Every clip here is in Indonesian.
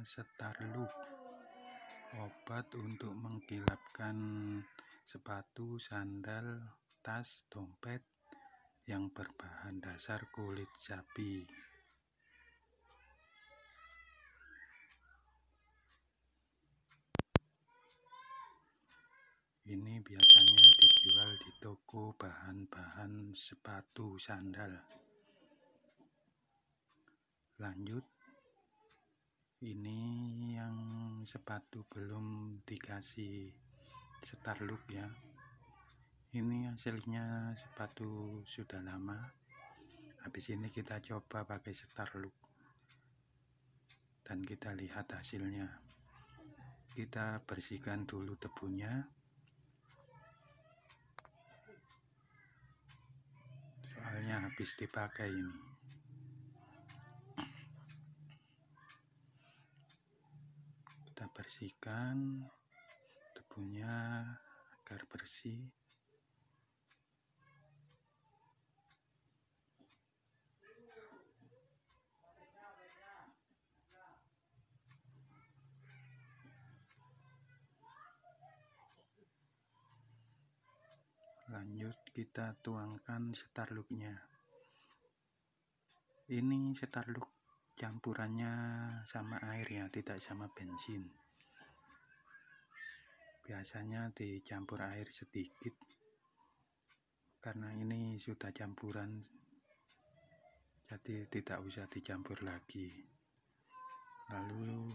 Starlook obat untuk mengkilapkan sepatu, sandal, tas, dompet yang berbahan dasar kulit sapi. Ini biasanya dijual di toko bahan-bahan sepatu, sandal. Lanjut, ini yang sepatu belum dikasih Starlook ya. Ini hasilnya sepatu sudah lama. Habis ini kita coba pakai Starlook dan kita lihat hasilnya. Kita bersihkan dulu debunya. soalnya habis dipakai ini kita bersihkan debunya agar bersih. Lanjut kita tuangkan starlooknya ini starlook campurannya sama air ya tidak sama bensin biasanya dicampur air sedikit. Karena ini sudah campuran jadi tidak usah dicampur lagi. Lalu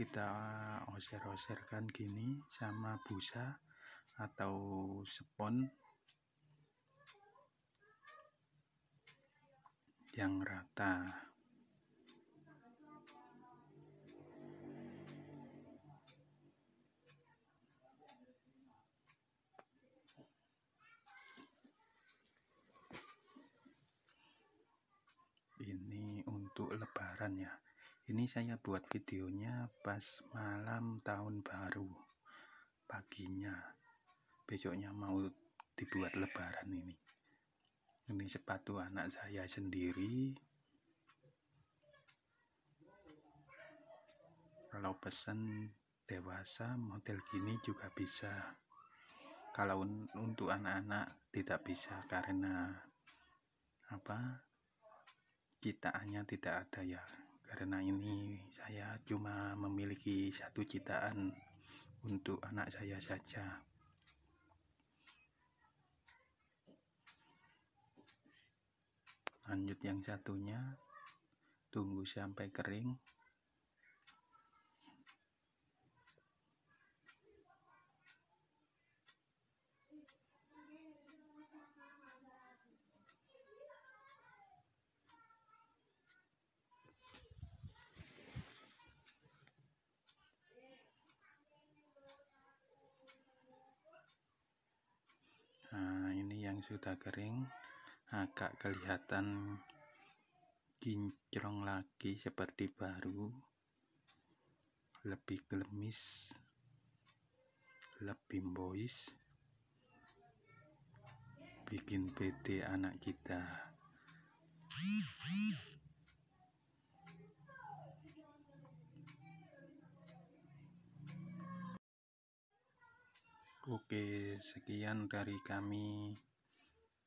kita oser-oserkan gini sama busa atau spon yang rata lebaran ini saya buat videonya pas malam tahun baru paginya. Besoknya mau dibuat lebaran ini. Ini sepatu anak saya sendiri. Kalau pesan dewasa model gini juga bisa. Kalau untuk anak-anak tidak bisa karena apa citaannya tidak ada ya. Karena ini saya cuma memiliki satu citaan untuk anak saya saja. Lanjut yang satunya tunggu sampai kering Nah, ini yang sudah kering agak kelihatan kinclong lagi seperti baru lebih gelemis lebih boys bikin pede anak kita Oke, sekian dari kami.